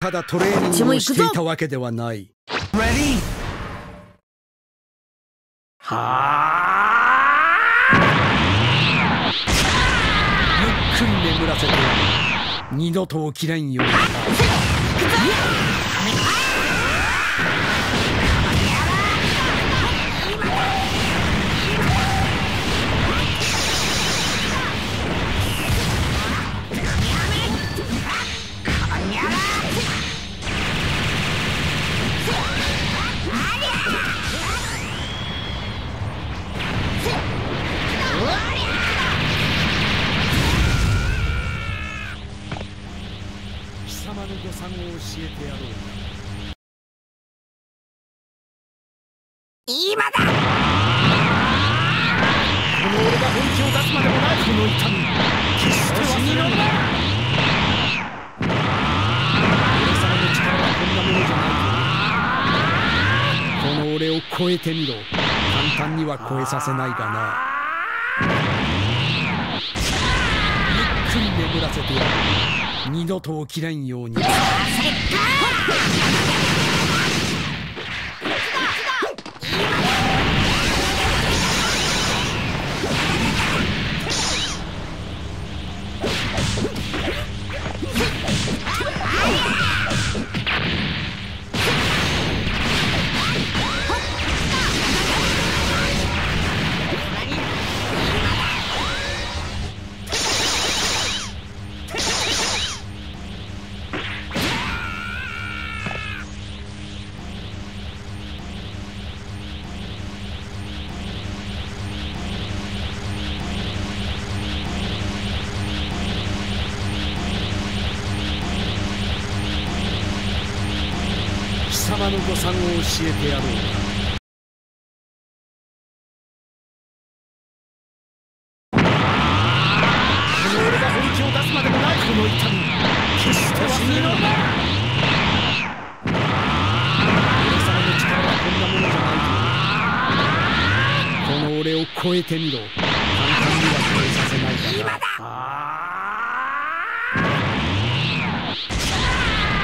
ただトレーニングをしていたわけではない。Ready? はあゆっくり眠らせて二度と起きらんように。を教えてやろう今だ。この俺が本気を出すまでもないこの痛み決して忘れるな俺様の力はこんなものじゃない。この俺を超えてみろ。簡単には超えさせないがな。ゆっくり眠らせてやる。二度と起きれんように。なものじゃないこの俺を超えてみろ。簡単には超えさせないかな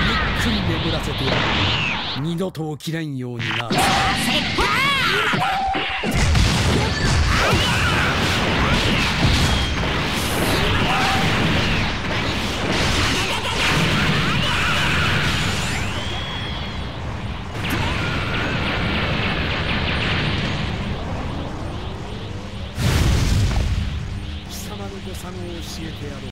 ゆっくり眠らせてやる二度と起きれんようにな。貴様の誤算を教えてやろう。